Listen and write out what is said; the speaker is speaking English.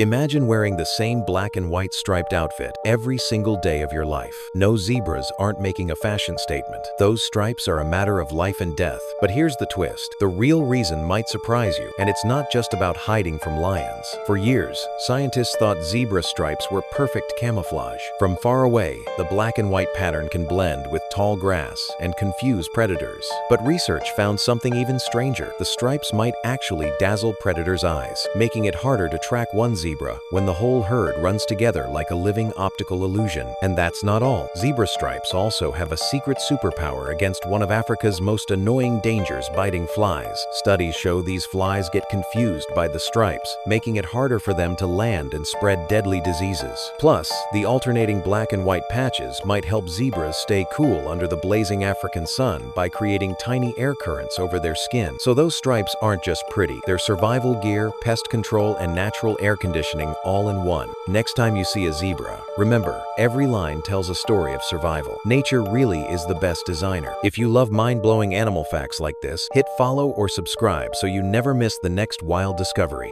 Imagine wearing the same black and white striped outfit every single day of your life. No zebras aren't making a fashion statement. Those stripes are a matter of life and death. But here's the twist. The real reason might surprise you, and it's not just about hiding from lions. For years, scientists thought zebra stripes were perfect camouflage. From far away, the black and white pattern can blend with tall grass and confuse predators. But research found something even stranger. The stripes might actually dazzle predators' eyes, making it harder to track one zebra when the whole herd runs together like a living optical illusion. And that's not all. Zebra stripes also have a secret superpower against one of Africa's most annoying dangers biting flies. Studies show these flies get confused by the stripes, making it harder for them to land and spread deadly diseases. Plus, the alternating black and white patches might help zebras stay cool under the blazing African sun by creating tiny air currents over their skin. So those stripes aren't just pretty, they're survival gear, pest control, and natural air conditioning all in one. Next time you see a zebra, remember, every line tells a story of survival. Nature really is the best designer. If you love mind-blowing animal facts like this, hit follow or subscribe so you never miss the next wild discovery.